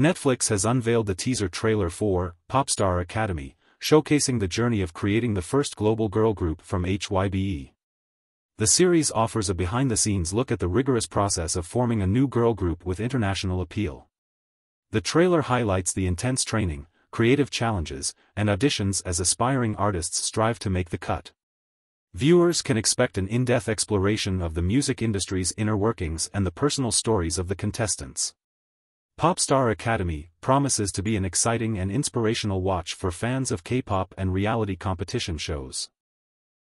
Netflix has unveiled the teaser trailer for Popstar Academy, showcasing the journey of creating the first global girl group from HYBE. The series offers a behind-the-scenes look at the rigorous process of forming a new girl group with international appeal. The trailer highlights the intense training, creative challenges, and auditions as aspiring artists strive to make the cut. Viewers can expect an in-depth exploration of the music industry's inner workings and the personal stories of the contestants. Popstar Academy promises to be an exciting and inspirational watch for fans of K-pop and reality competition shows.